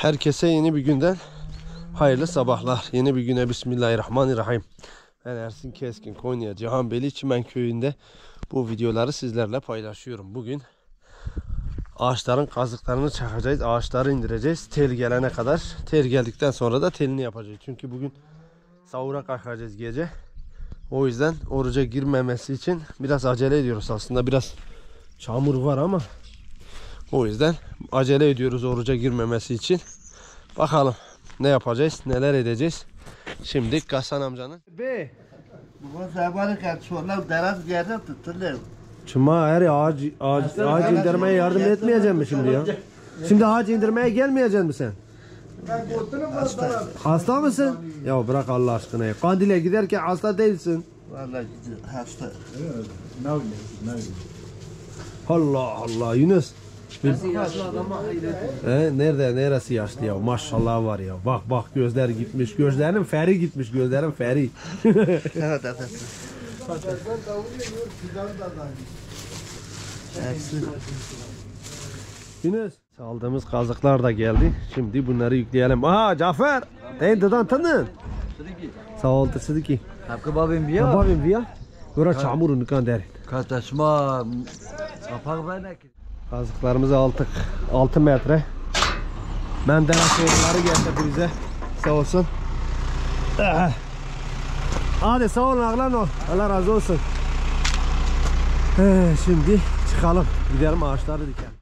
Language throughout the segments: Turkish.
Herkese yeni bir günden hayırlı sabahlar. Yeni bir güne Bismillahirrahmanirrahim. Ben Ersin Keskin, Konya Cihanbeli Çimen Köyü'nde bu videoları sizlerle paylaşıyorum. Bugün ağaçların kazıklarını çakacağız. Ağaçları indireceğiz. Tel gelene kadar. Tel geldikten sonra da telini yapacağız. Çünkü bugün sahura kalkacağız gece. O yüzden oruca girmemesi için biraz acele ediyoruz. Aslında biraz çamur var ama o yüzden acele ediyoruz oruca girmemesi için. Bakalım ne yapacağız, neler edeceğiz. Şimdi Gasan amcanın. Be, Bu zamanı kad çoğunlar deraz yerde tutulur. Çıma her ağaç, ağaç, ağaç indirmeye yardım etmeyecek mi şimdi ya? Şimdi ağaç indirmeye gelmeyecek mi sen? Hasta. Hasta mısın? Ya bırak Allah aşkına ya. Kandil'e giderken hasta değilsin. Vallahi hasta. Allah Allah Yunus. He, nerede neresi yaşlı ya maşallah var ya bak bak gözler gitmiş gözlerin feri gitmiş gözlerin feri Evet evet. Yunus aldığımız kazıklar da geldi. Şimdi bunları yükleyelim. Aha Cafer! Ey dadan tanın. Sağ ol tırsıdıki Hakkı babim bir ya. babim via Bura çamurun kan der. Kataşma. Kapak ben? Kazıklarımızı aldık. 6 metre. Menderes oğulları getirdi bize. Sağ olsun. Ah. Hadi sağ olun ağlan ol Allah razı olsun. He, Şimdi çıkalım. Gidelim ağaçları dikelim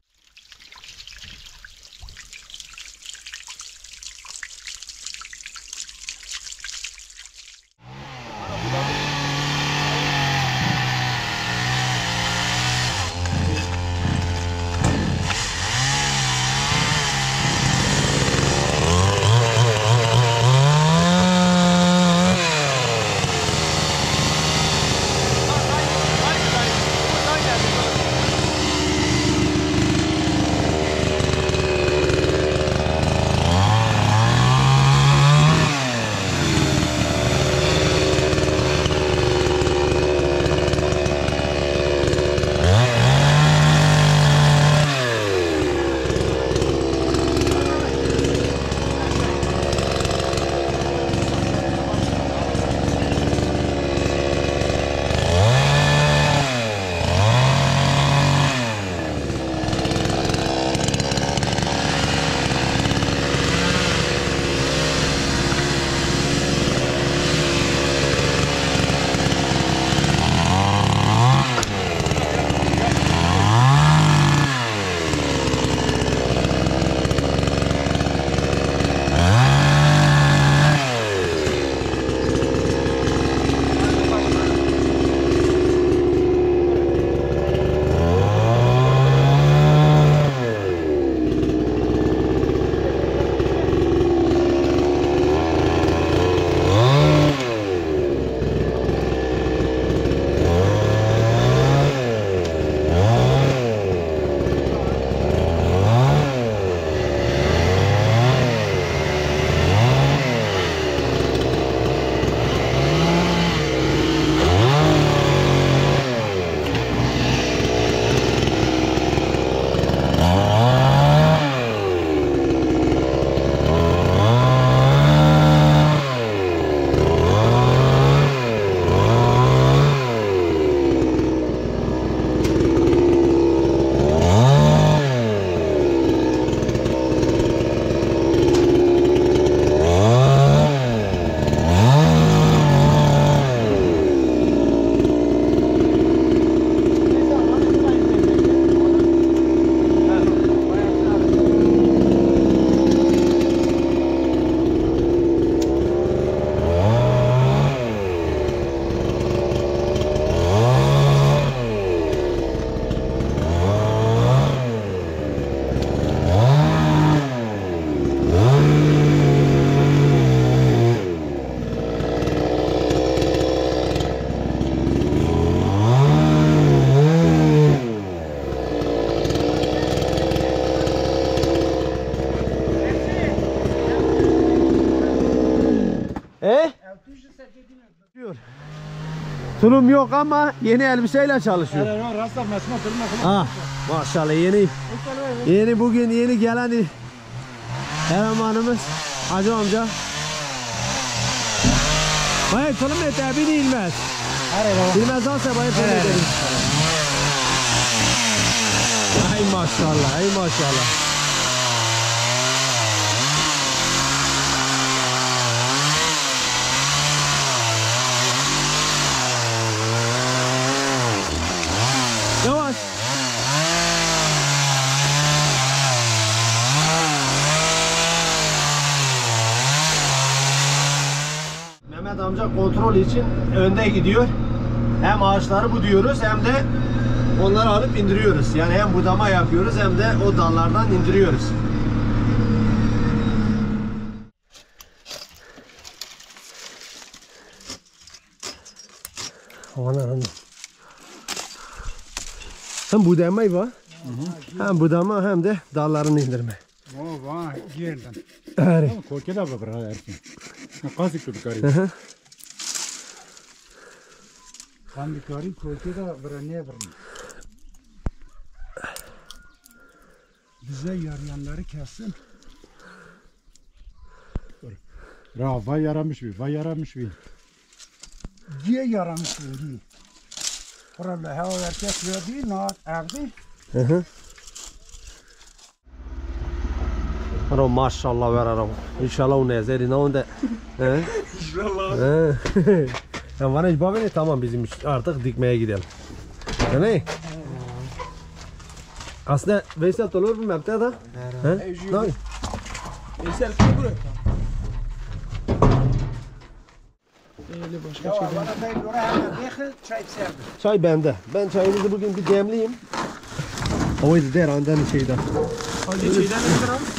Tulum yok ama yeni elbiseyle çalışıyor. Ah maşallah yeni yeni bugün yeni gelen elemanımız Hacı amca. Bayım tulum et abi bilmez. Olsa bayım tulum ederim. Ay maşallah ay maşallah. Yavaş. Mehmet amca kontrol için önde gidiyor. Hem ağaçları buduyoruz hem de onları alıp indiriyoruz. Yani hem budama yapıyoruz hem de o dallardan indiriyoruz. Aman hem budamayı var. Hem budama hem de dallarını indirme. O va girdim. Evet. Korke da babra erkin. Kasık tut kari. Hı. Kandi kari korke da bra ne bra. Bize yarayanları kessin. Ra vay yaramış bir, vay yaramış bir. Diye yaramış bir. Orada hava herkes verdi, naat erdi. Hı hı. Aro maşallah ver araba. İnşallah o nezeri ne onda. He? İnşallah. Hiç babene tamam bizim artık dikmeye gidelim. Ne? Aslında Veysel olur mu mapte da? He? Ne? Ya bana da göre hemen dekhe çay serdi. Çay bende. Ben çayımızı bugün bir demleyeyim. Oydu der andan şeyden. Hadi çaydan ne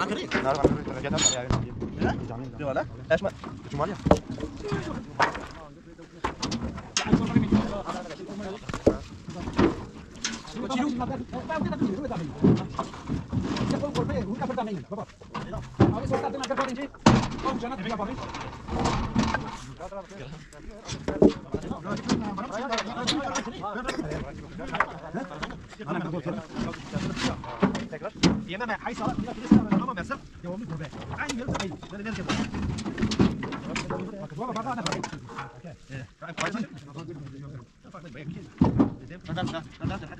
ne biri. Ee, hemen ne uyulmaz vay hem başının. Tefşo ki tüşkürü am fesere va. Bayın da mala medet ev şoyan edim ki kına iyi ki leytüş. Ya ki arba mı da jey de tüşkürü ne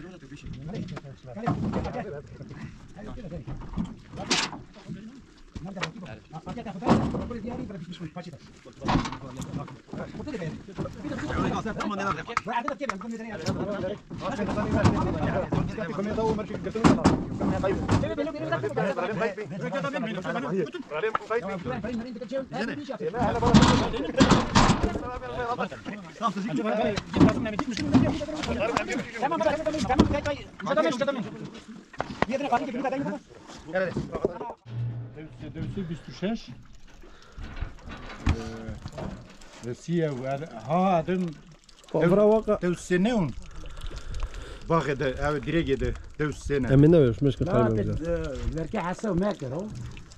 Dövsü 26. Ee, Rossiya ha adım Povrava Tev sene on. Bak ede, ev direk ede. Tev sene. Emin ne vermiş meşgul tarım bize. Lerke hasa metre o.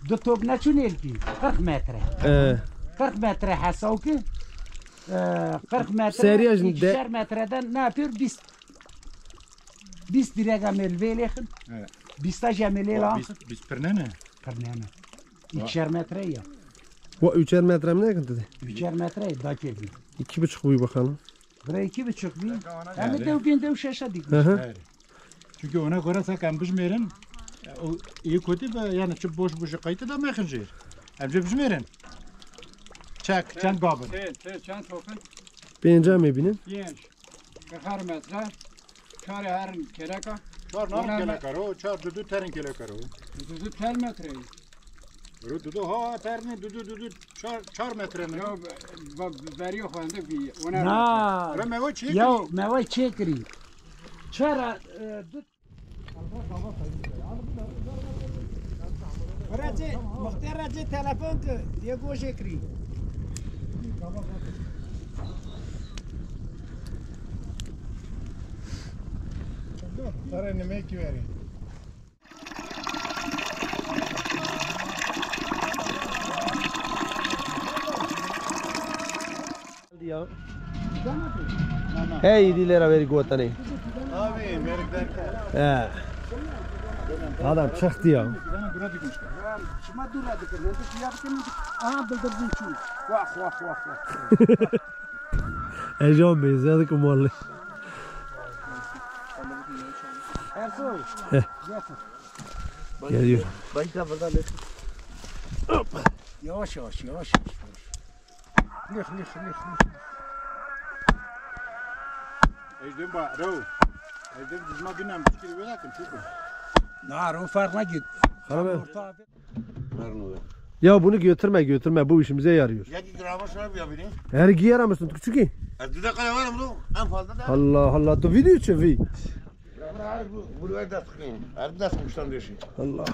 Do top ne çün elki? 40 metre. Ee. 40 metre hasa o ki. 40 metre. Seriye şimdi. 20 metreden ne yapıyor? Biz biz direk amel velekin. Evet. Biz de cemile lan. Biz, biz pernene. Pernene. 2 metre ya. O 3 metre mi ne kadar? 3 metre dakika. 2,5 boy bakalım. Buraya iki buçuk bin. Hem de o gün de o şaşa dik. Hı hı. Evet. Çünkü ona göre sakın bizmerin. O iyi kötü ve yani çok boş boş kayıtı da mekhinjir. Emce bizmerin. Çek, çen gabın. Te, te, çend token, Beğeneceğim evinin. yenç. Kırkar metre. Çare her kereka. Çar nam kele karo, çar dudu terin kele karo. Düzü tel metre. Ru dudu ha terini dudu dudu çar çar metre mi? Yo, veriyor bende bir. Ona Na. Rame o çek. Ya meva çekri. Çara dut Race, muhtar race telefon ki diye goş ekri. Tara ne meki veri. Hey idilere veri gotane. Abi merik derken. He. Adam çıktı ya. Bana bura dikmişler. Şuma dura dikir. Ne de fiyat kimin? Aha bildirdin şu. Vah vah vah vah. Heyecan benziyordu ki mallı. Ersoy. Geliyor. Yavaş yavaş yavaş. Lih lih lih lih. Ejdim ba, ro. Ejdim dizma günem biskiri belakin çukur. Nar o farkına git. Hanım Ya bunu götürme götürme bu işimize yarıyor. Ya ki grama şöyle bir yapayım. Her giyer mısın küçük ki? Düde kaya var mı? En fazla da. Allah Allah tu video çevi. Her bu bu ver da sıkayım. Her bir de sıkmıştan diyorsun. Allah.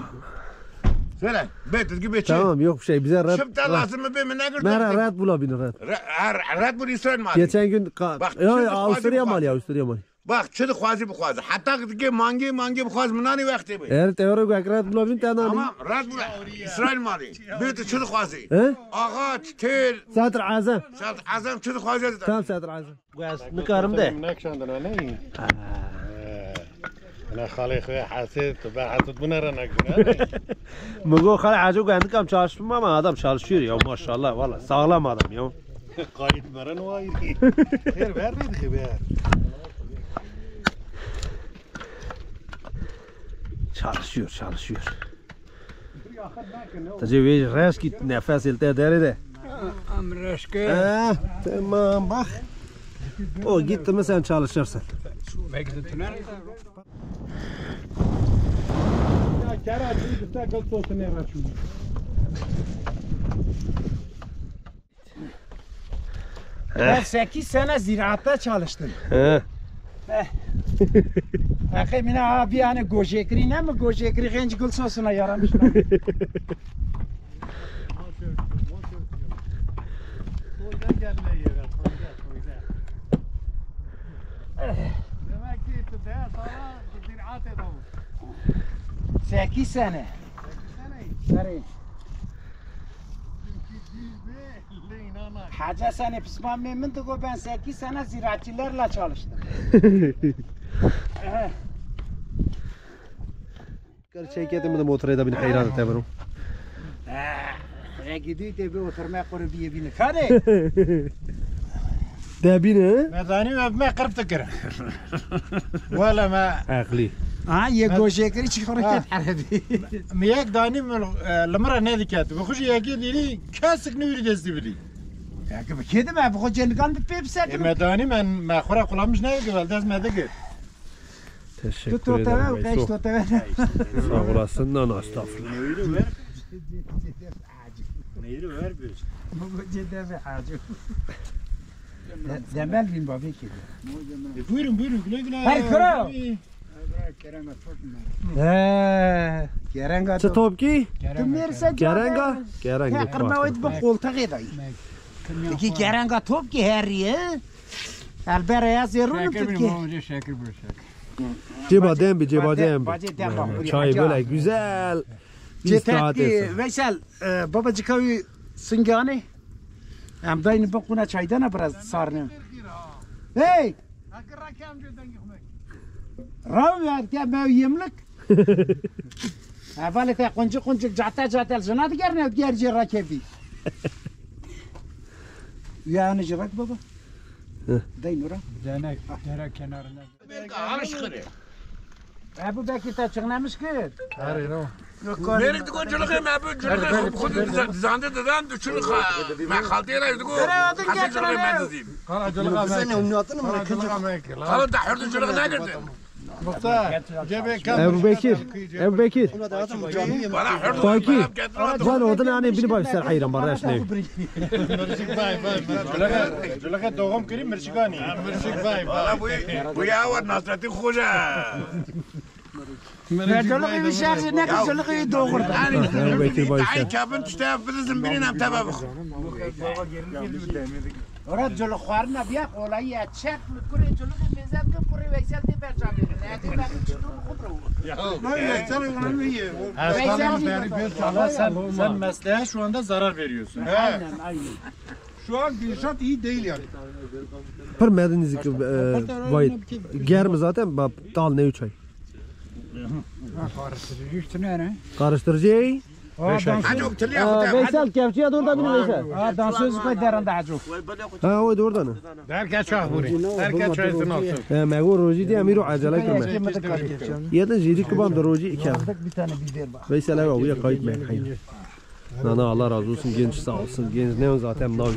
Söyle. Betir gibi çek. Tamam yok bir şey bize red. Şıpta lazım mı be ne gördün? Mera red bulabilir red. Red bu İsrail mali. Geçen gün Bak, şimdi Avusturya hadi mal bak. ya Avusturya mal. Bak çıdı kuazı bu kuazı. Hatta ki mangi mangi bu kuazı mınani vakti be. Eğer teori gök red bulabilir tane Tamam. Red bu İsrail mali. Betir çıdı kuazı. He? Ağaç, tel, Satır azam. şart azam çıdı kuazı. Tamam satır azam. Nıkarım de. Nekşandın ne? Ana khali khoya hasit ben hasit buna ranak Mugo khala acı kendi kam çalışmam ama adam çalışıyor ya maşallah valla sağlam adam ya. Kayıt baran var. Her vermedi ki be. Çalışıyor çalışıyor. Tabii ve res git nefes ilte deri de. Amreşke. Ha, tamam bak. O gitti mi sen çalışırsın. Belki de tüner. Ya kara değil de kal sosu ne var şimdi. Ben 8 sene ziraatta çalıştım. He. Akı mine abi yani gojekri ne mi gojekri genç gül sosuna yaramışlar. Demek ki de sana ziraat edelim. 8 sene. 8 sene. Hacı seni pişman memnundu o ben 8 sene ziraatçilerle çalıştım. Gerçek yedim de motora da bin hayran et emirim. Ya gidiyor de bir oturmaya koru bir yebini. Kare. De bine. Medani öpme kırp tıkır. Valla ma. Akli. Ha ye gojekri çıkıyor Ha. ki arabi. مياك داني المرة نادي كاتب وخش ياكي لي كاسك نوري دزدي بلي Ya ki kedi mi? Bu kocanıkan bir pepse. مداني من ما خورا قلامش نادي قبل داز ما دقر Tut Teşekkür o ederim. tane, kaç Veyso. o tane. Sağ olasın. Lan estağfurullah. نويرو ور نويرو ور بيش Bu cidden bir hacı. Demel bin babi ki. بويرم بويرم güle güle Her kral. He. Gerenga Çı topki? Gerenga? Gerenga. Ya kırma oydu bu koltak edayı. Peki gerenga top ki her ye. Albera ya zerunu tut ki. Ceba dembi, ceba dembi. Çay böyle güzel. Etsin. Veysel e, babacık kavi singani. Hem dayını bakuna çaydana biraz sarnım. Hey! Rav ya ya mev yemlik. Evvela te kuncu kuncu cata cata zına da gerne gerci rakebi. Ya ne jirak baba? Dayın ora. Denek, derek kenarında. Alışkırı. Ebu Bekir ta çıknamış ki. میری تو کن جلو من بود جلو خود زنده دادن تو چلو من خالتی را یدو حتی جلو من دادیم حالا ده حرد جلو نگردیم Ebu Bekir. Ebu Bekir. ولا مختار جيبك ابو بكير ابو بكير باكي قال ودنا أنا بني باي سر حيران براش ليه مرشك باي باي جلغه دوغم كريم مرشكاني مرشك باي باي ويا ور ناصرتي خوجا جلغي بالشارج هناك جلغي دوغر أنا بكير باي سر كابن تشتاف بزن بيني نام تبع بخ رد جلو خوارنا بیا قولایی اتشک میکنه جلو میزد که پوری ویسل دی برچانی de ben çıktım kubru. sen, sen mesleğe şu anda zarar veriyorsun. Aynen aynen. Şu an gidişat iyi değil yani. Pır medin izik vay. Germi zaten bab dal ne üç ay. Karıştırıcı. حجو بتلي اخو Veysel kepçeye doğru da beni Veysel. Ha dansöz koy derinde hacı. Ha o da oradan. Herkes çok vuruyor. Herkes çözsün olsun. Ha mego roji diye amiru acele kırma. Yedin jidi kıban da roji iki. Bir tane biber bak. Veysel abi uya kayıt ben hayır. Nana Allah razı olsun genç sağ olsun genç ne o zaten navi.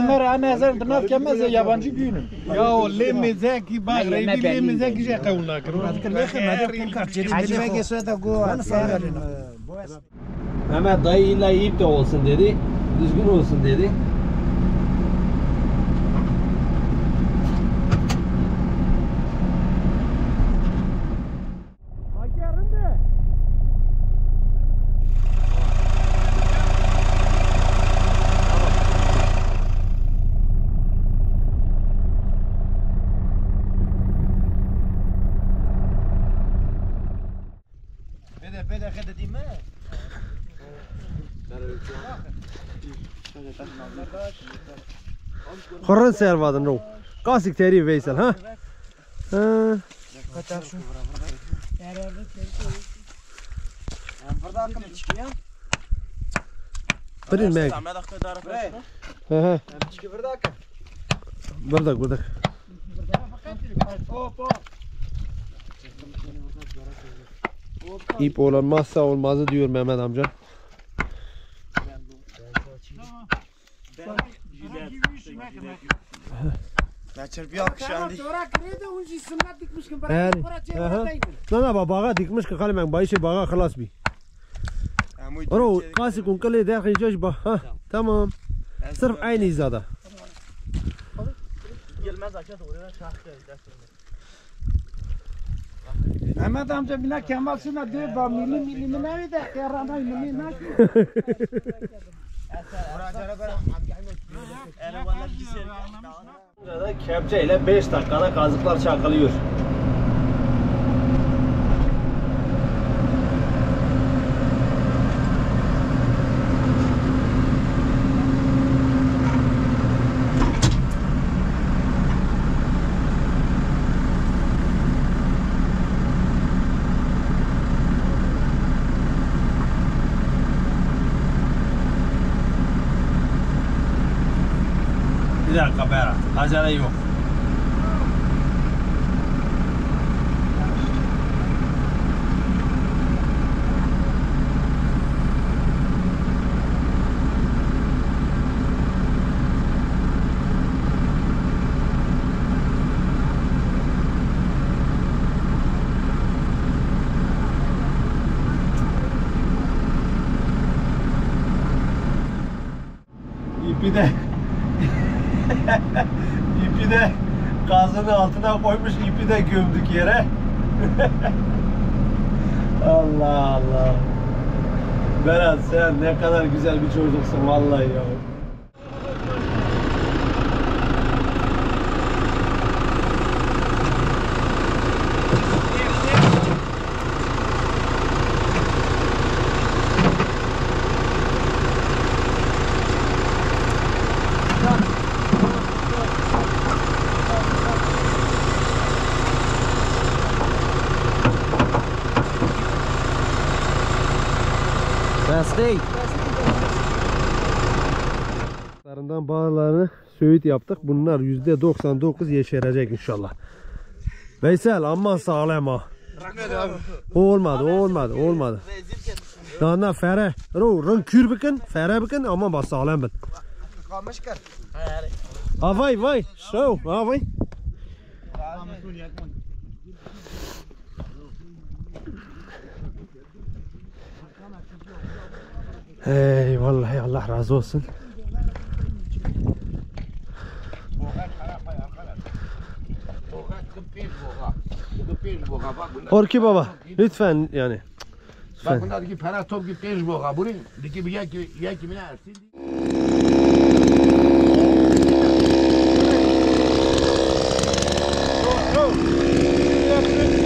hazmer ana ezer dırnak kemez yabancı büyünüm. Ya lemme zeki bak rebi lemme zeki şey kavuna kırıyor. Hacı Bekir söyle go. Mehmet dayı illa iyip de olsun dedi. Düzgün olsun dedi. Horran servadın ro. Kasık teri Veysel ha. Ha. Birin meg. He he. Burdak burdak. İp olmazsa olmazı diyor Mehmet amca. Начар бия кшанди. Али. Нана ба бага дикмиш ки хали мен байши бага халас би. Ро каси кун кали дахи жош ба. Ха тамам. Сирф айни зада. Gelmez aşağı doğru da şahkı Ahmet amca bina Kemal Sun'a diyor ba milli milli mi ne de yarana milli ne? Orada Burada kepçe ile 5 dakikada kazıklar çakılıyor. Bir dakika Berat. Acele yok. İpi de ipi de altına koymuş ipi de gömdük yere. Allah Allah. Berat sen ne kadar güzel bir çocuksun vallahi ya. Ey. Larından söğüt yaptık. Bunlar %99 yeşerecek inşallah. Veysel aman sağlam ha. Olmadı, olmadı, olmadı. Daha fere. Ro, rın kür bakın, fere bakın ama bas sağlam bin. Ha vay vay, so, ha vay. Hey vallahi Allah razı olsun. Orki baba lütfen yani. Bak bunlar ki para top ki peş boğa. Bunu diki bir yaki yaki mi ersin? Buraya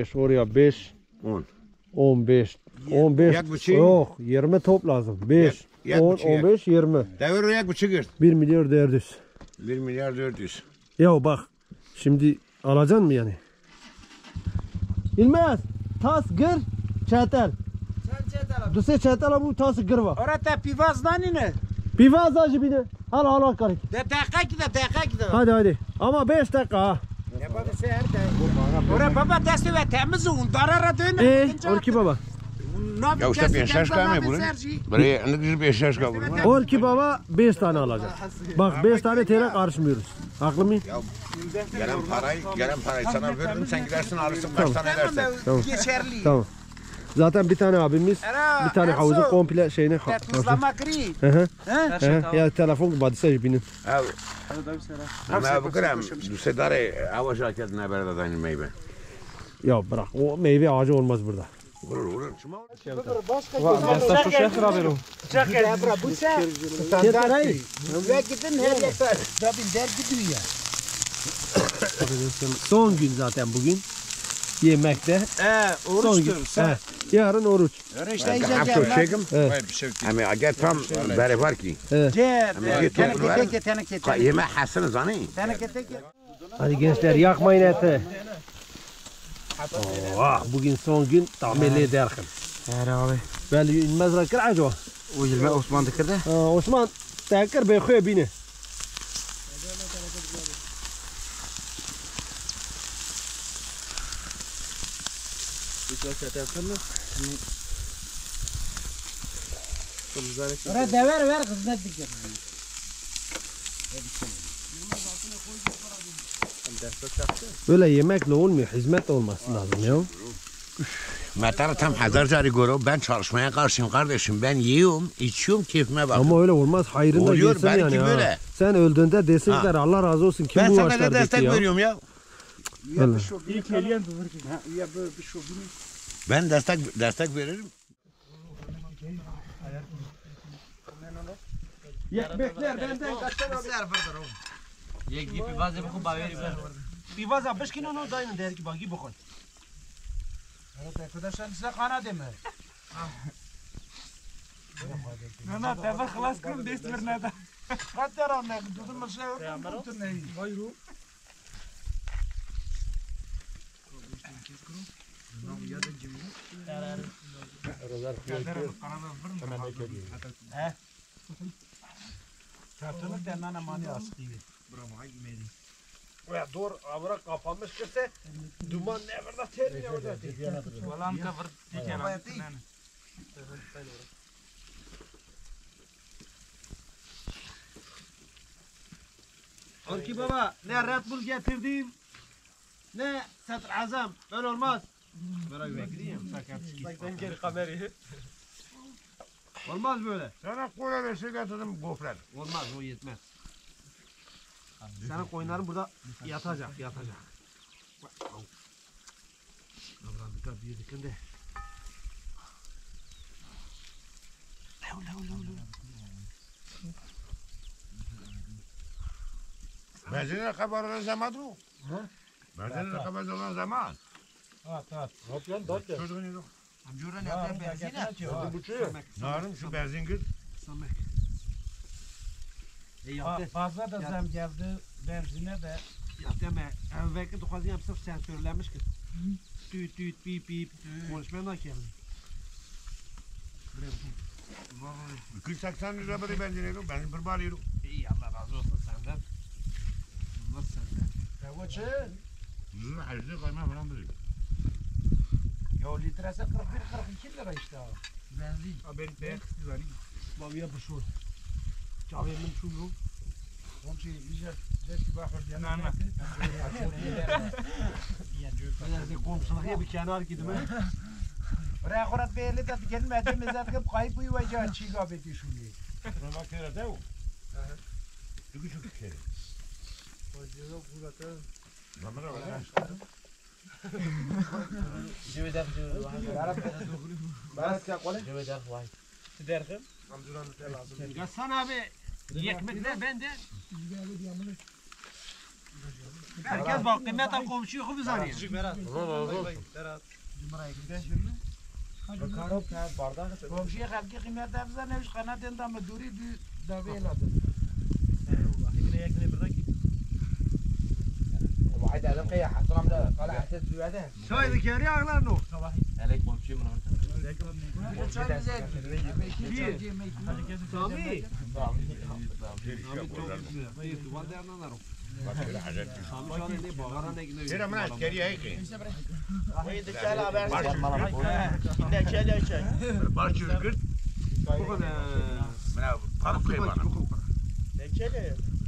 5, oraya 5. On. 15. 15. yak buçuğu. Yok 20 top lazım. 5, yak 10, buçuğu yak. 15, 20. Devir yak bu çıkır. 1 milyar 400. 1 milyar 400. Ya bak şimdi alacaksın mı yani? İlmez. Tas gır çetel. Duse çetel bu tas gır var. Orada pivaz danine. Bir vazacı bir de. Al al al karı. De dakika gide dakika gide. Hadi hadi. Ama 5 dakika ha. Baba de. Orada baba desti ve temiz un darara dönür. Ee, Orki baba. Ya işte bir şaş kalmıyor bunun. Buraya ne güzel bir şaş kalmıyor. Orki baba 5 tane alacak. Bak 5 tane tere karışmıyoruz. Haklı mıyım? Gelen parayı, gelen parayı sana veririm. Sen gidersin alırsın kaç tane versen. Geçerli. Tamam. Zaten bir tane abimiz Era, bir tane havuzu komple şeyine Tuzlama kri. Hı hı. Hı. Ya telefon badise binin. Ev. Ama bu. Du sedare hava şirketine berda da meyve. Ya bırak o meyve ağacı olmaz burada. Vurur vurur. Şuma Çakır. Abra bu sen. Yeter Ve gidin her yeter. Tabii der gidiyor ya. Son gün zaten bugün. Yemekte. Ee, Son gün. He. Yarın oruç. İşte Hafta çekim. Evet. Ama ager tam beri var ki. Cer. bir Tenek toplu tek tenek tek. Yeme hasını zani. Tenek tek. Hadi gençler yakmayın eti. Oh, bugün son gün tamirli ederken. Her abi. Belli inmez rakır acaba. O yılma Osman dikirde. Ha, Osman tekrar bekliyor beni. Orada dever ver kızına dikir. Böyle yemekle olmuyor. Hizmet olması lazım ya. Mesela tam hazır cari görüyor. Ben çalışmaya karşıyım kardeşim. Ben yiyorum, içiyorum, keyfime bakıyorum. Ama öyle olmaz. Hayrında Oluyor, belki yani. ha. böyle. Sen öldüğünde desinler Allah razı olsun. Kim ben bu sana ne destek dikti ya? veriyorum ya. Öyle. Ben destek destek veririm. Yekmekler benden kaçtan abi. Ser fırdır oğlum. Yek gibi bazı bu kuba verir. Bir bazı beş kilo no dayın der ki bagi bakın. Evet arkadaşlar size kana deme. Nana teva klas kırın dest bir nada. Hatta rağmen tutun masaya örtün tutun. Bayru. Kırın ramne dudum şey yok. Buyurun. Çartını tenden amani asık gibi. Ve dur avra kapanmış kese duman ne kadar terliyor orada. Vallahi kafır diken. Orki baba ne Red Bull getirdim ne Satr Azam böyle olmaz. Sakın geri kamerayı. Olmaz böyle. Sana ve şey getirdim gofret. Olmaz o yetmez. Senin koyunların burada yatacak yatacak. Davrandık bir dikkat de. Lev lev lev lev. Benzine kabarın zaman bu. Benzine kabarın zaman. Çocuğun yok. Amcura ne yapayım benzine? Narım şu benzin git. Samek. E. Fazla da zam geldi benzine de. Yaptı ama evvelki dokazı yapsam sensörlenmiş ki. Tüt tüt bip bip. Konuşmayan geldi. 280 lira böyle benzin yok. Ben bir bar yiyorum. İyi Allah razı olsun senden. Allah senden. Yüzünü hacı kayma falan böyle. Ya litresi 41-42 lira işte o. Benzin. Haberi pek güzel. Babiye bu şu. Çavemin şu bu. Komşu iyice zeki bakır diye. Ana, ana. Nerede komşuluğa bir kenar gidiyor. Buraya kurat belli de gelmedi mi zaten kayıp uyuyacağı çiğga beti şunu. Buna bak yere de o. Çünkü çok şey. Namara var. Gassan abi. Yekmekler bende. Herkes bak kıymet al komşuyu kubu zanıyor. Komşuya kalki kıymet hafıza neymiş kanat endamı duri dü daveladı. Şöyle kere ağlar no. Sami. Sami şu an ne bağıran ne gidiyor. Yere mına geriye ki. Baş çürgüt. Bu kadar. Mına parıp kayma.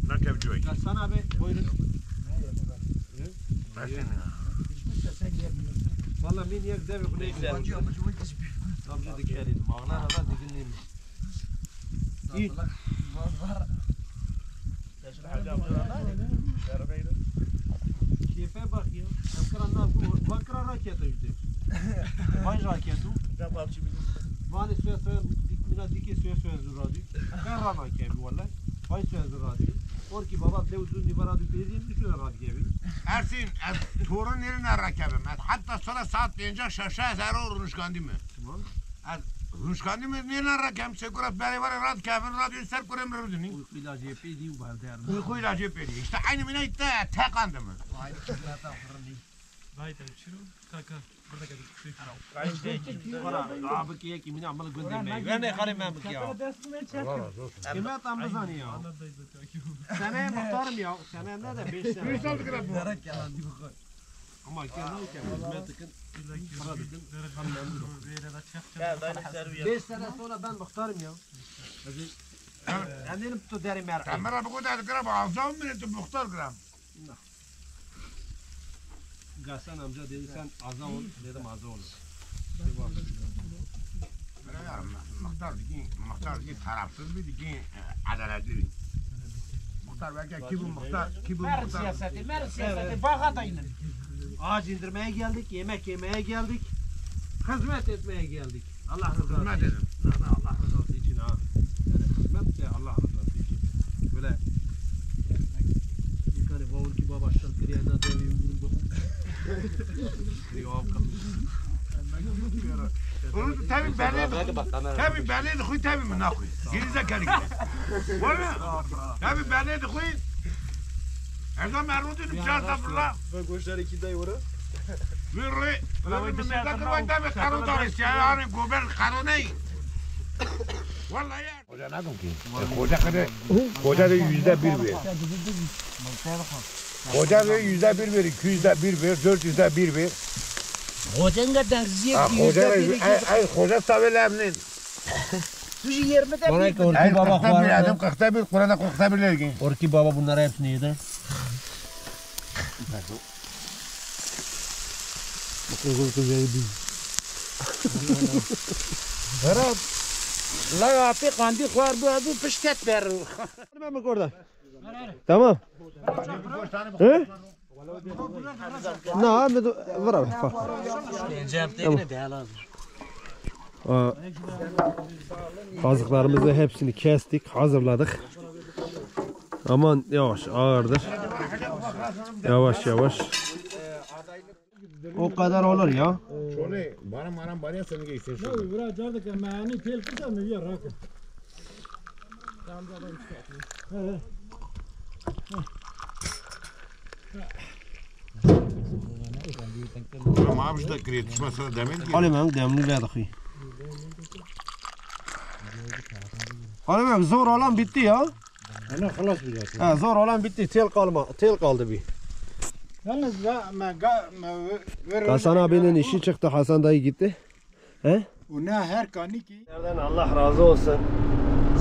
Ne kevcü ek. Gassan abi buyurun. Ben seni. Valla min yak devi bu ne güzel. Amca dikerin. Mağlar ara dikinliyim. İyi. Keyfe bak ya. Ekrandan bu bakra raketi işte. Vay raketi. Vani söz söz dik mina dike söz söz zuradi. Kara raketi valla. Vay söz baba dev uzun nivara dükledim bir söz raketi. Ersin, ez torun yerine rakibim. Ez hatta sonra saat deyince şaşa zero ruşkandı mı? Tamam. Ez ruşkandı mı nerine rakibim? Sekurat beri var rad kevin radyo ser kurem rüdünü. Uyku ilacı yapıyor diyor bu halde yarın. Uyku ilacı veriyor. İşte aynı mine itte tek andı mı? Vay tabii şunu. Kaka. Burada kadar. Para abi ki ki mina amalı göndermeyi. Ben de karım ben bu ki ya. Kime tam bizani ya. Seneye muhtarım ya. Seneye ne de 5 sene. Bir saldı kırat bu. Ama kendi ki hizmet tıkın. Para tıkın. Böyle 5 sene sonra ben muhtarım ya. Kendim tu derim merkez. Kamera bu kadar kırat. Ağzım mı etti muhtar kırat. Gasan amca dedi sen aza ol. Dedim aza ol. Böyle yarım. Muhtar ki, muhtar ki tarafsız bir ki adaletli. Muhtar belki ki bu muhtar, ki bu Mer muhtar. siyaseti, mer siyaseti. Bak atayının. Ağaç indirmeye geldik, yemek yemeye geldik. Hizmet etmeye geldik. Allah rızası Hizmet için. edin. Allah, Allah rızası için ha. Yani hizmet de Allah rızası için. Böyle bir tane bavul ki babastan kriyana devim bunu bu. Yok kalmış. Onu tabii belli. Tabii belli de koy tabii mi nakoy. Gerizekalı gibi. Var mı? Tabii belli de koy. Erdem Erdoğan dedim çağır sabırla. Bak boşlar iki dayı vura. Vırrı. Vırrı ne kadar var da bir karı tanış ya. Yani gober karı ne? Vallahi ya. Koca ne ki? Yüzde bir ver. Yüzde bir ver, iki yüzde bir ver, dört yüzde bir ver. Hocan kadar ziyek Ha, koca da, ay, ay, koca tabelemnin. Suji yerime de bir. ki Orki Baba kırkta bir adam, kırkta bir, Kur'an'da kırkta bir lergin. Orki Baba bunları hepsini yedi. La api kandi khwar bu abu piştet ver. Mehmet orada. Tamam. He? Ne abi? Var abi. Bak. Aa, Kazıklarımızı hepsini kestik, hazırladık. Aman yavaş, ağırdır. Yavaş yavaş. O kadar olur ya. Şöyle, bana bana bana seni geçsin. Bura cardık ama yani tel kısa mı ya rakı. Ama abi işte kredi mesela demin ki. Ali ben demli verdik. Ali ben zor olan bitti ya. Ana خلاص bir Ha, zor olan bitti. Tel kalma. Tel kaldı bir. Yalnız ya ma ga ma ver. Hasan abinin işi çıktı. Hasan dayı gitti. He? Una her kani ki. Nereden Allah razı olsun.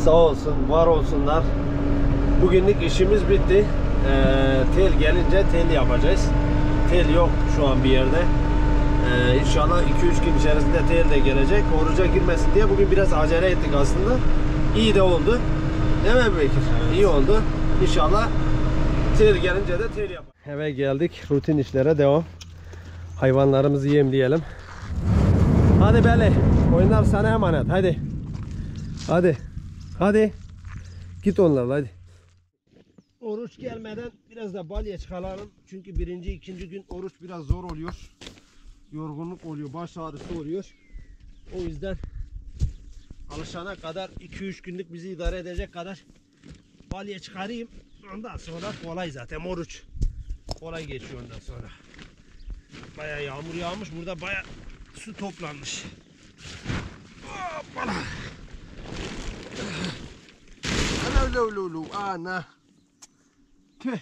Sağ olsun, var olsunlar. Bugünlük işimiz bitti. Ee, tel gelince tel yapacağız. Tel yok şu an bir yerde. Ee, inşallah 2-3 gün içerisinde tel de gelecek. Oruca girmesin diye bugün biraz acele ettik aslında. İyi de oldu. Değil mi Bekir? İyi oldu. İnşallah tel gelince de tel yapacağız. Eve geldik. Rutin işlere devam. Hayvanlarımızı yemleyelim. Hadi Beli. Oyunlar sana emanet. Hadi. Hadi. Hadi. Git onlarla hadi. Oruç gelmeden biraz da balya çıkaralım. Çünkü birinci, ikinci gün oruç biraz zor oluyor. Yorgunluk oluyor, baş ağrısı oluyor. O yüzden alışana kadar 2-3 günlük bizi idare edecek kadar balya çıkarayım. Ondan sonra kolay zaten oruç. Kolay geçiyor ondan sonra. Baya yağmur yağmış. Burada baya su toplanmış. Hoppala. Ana lo lo ana. Tüh.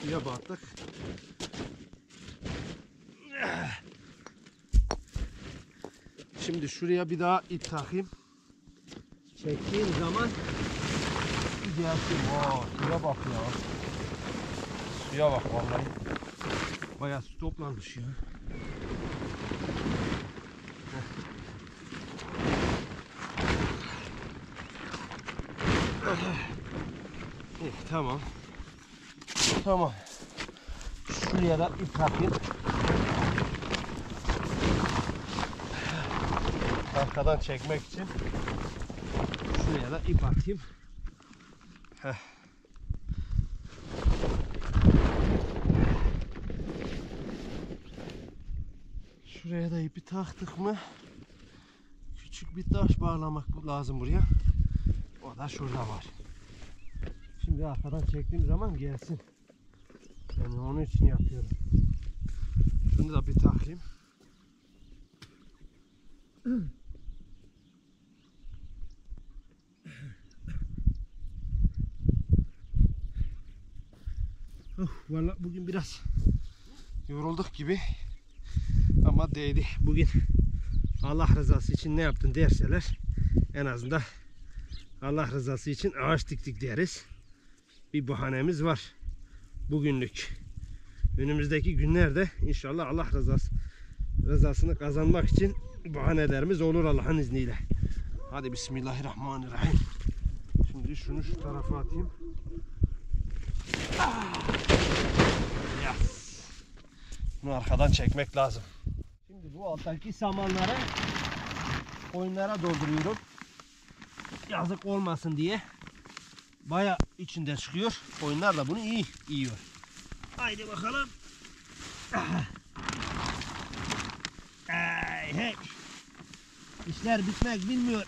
Suya battık. Şimdi şuraya bir daha ip takayım. Çektiğim zaman gelsin. Oo, suya bak ya. Suya bak vallahi. Bayağı su toplanmış ya. Tamam. Tamam. Şuraya da ip takayım. Arkadan çekmek için. Şuraya da ip atayım. Heh. Şuraya da ipi taktık mı? Küçük bir taş bağlamak lazım buraya. O da şurada var. Şimdi arkadan çektiğim zaman gelsin. Yani onun için yapıyorum. Şunu da bir takayım. Oh, Valla bugün biraz yorulduk gibi ama değdi. Bugün Allah rızası için ne yaptın derseler en azından Allah rızası için ağaç diktik deriz. Bir bahanemiz var bugünlük. Önümüzdeki günlerde inşallah Allah rızası rızasını kazanmak için bahanelerimiz olur Allah'ın izniyle. Hadi Bismillahirrahmanirrahim. Şimdi şunu şu tarafa atayım. Ah! Yes. Bunu arkadan çekmek lazım. Şimdi bu alttaki samanları koyunlara dolduruyorum. Yazık olmasın diye. Baya içinde çıkıyor. Koyunlar da bunu iyi yiyor. Haydi bakalım. Ay, hey. İşler bitmek bilmiyor.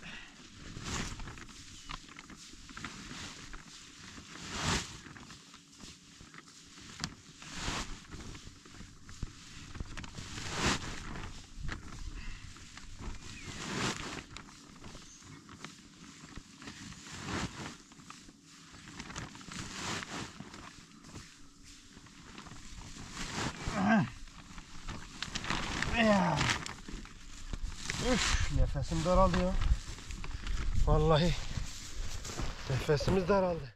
Üf, nefesim daraldı ya. Vallahi nefesimiz daraldı.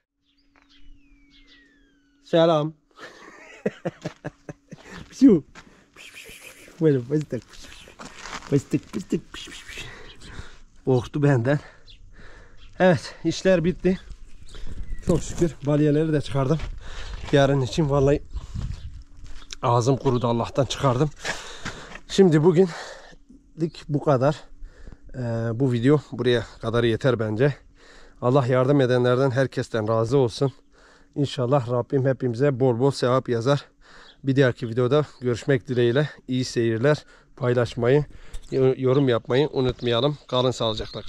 Selam. Şu. Böyle fıstık. Fıstık fıstık. Korktu benden. Evet işler bitti. Çok şükür balyeleri de çıkardım. Yarın için vallahi ağzım kurudu Allah'tan çıkardım. Şimdi bugün lik bu kadar. Ee, bu video buraya kadar yeter bence. Allah yardım edenlerden herkesten razı olsun. İnşallah Rabbim hepimize bol bol sevap yazar. Bir dahaki videoda görüşmek dileğiyle. İyi seyirler. Paylaşmayı, yorum yapmayı unutmayalım. Kalın sağlıcakla kalın.